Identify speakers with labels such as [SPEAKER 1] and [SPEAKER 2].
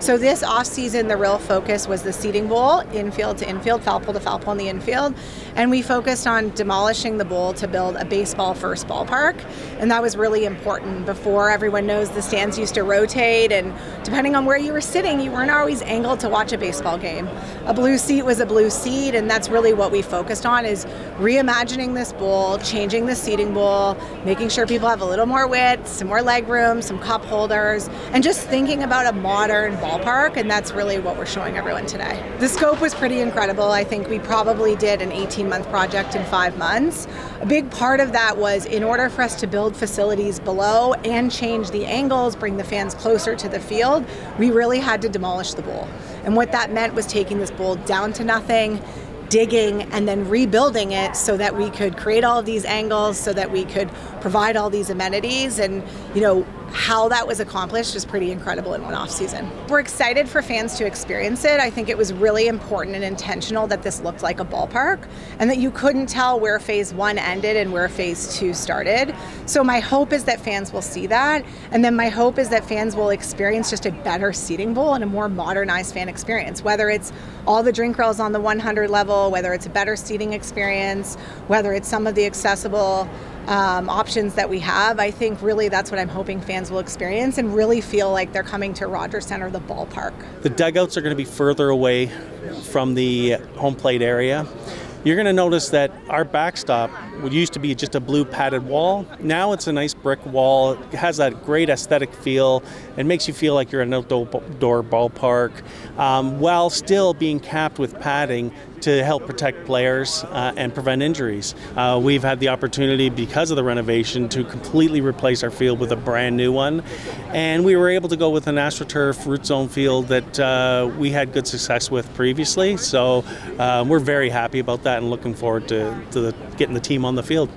[SPEAKER 1] So this off season, the real focus was the seating bowl, infield to infield, foul pole to foul pole in the infield, and we focused on demolishing the bowl to build a baseball first ballpark, and that was really important. Before everyone knows, the stands used to rotate, and depending on where you were sitting, you weren't always angled to watch a baseball game. A blue seat was a blue seat, and that's really what we focused on: is reimagining this bowl, changing the seating bowl, making sure people have a little more width, some more leg room, some cup holders, and just thinking about a modern and that's really what we're showing everyone today. The scope was pretty incredible. I think we probably did an 18 month project in five months. A big part of that was in order for us to build facilities below and change the angles, bring the fans closer to the field, we really had to demolish the bowl. And what that meant was taking this bowl down to nothing, digging and then rebuilding it so that we could create all of these angles so that we could provide all these amenities and you know how that was accomplished is pretty incredible in one off season. We're excited for fans to experience it. I think it was really important and intentional that this looked like a ballpark and that you couldn't tell where phase one ended and where phase two started. So my hope is that fans will see that. And then my hope is that fans will experience just a better seating bowl and a more modernized fan experience, whether it's all the drink rails on the 100 level, whether it's a better seating experience, whether it's some of the accessible um, options that we have. I think really that's what I'm hoping fans will experience and really feel like they're coming to Rogers Centre, the ballpark.
[SPEAKER 2] The dugouts are going to be further away from the home plate area. You're going to notice that our backstop would used to be just a blue padded wall. Now it's a nice brick wall. It has that great aesthetic feel. It makes you feel like you're in an outdoor ballpark um, while still being capped with padding to help protect players uh, and prevent injuries. Uh, we've had the opportunity, because of the renovation, to completely replace our field with a brand new one. And we were able to go with an AstroTurf root zone field that uh, we had good success with previously. So uh, we're very happy about that and looking forward to, to the, getting the team on the field.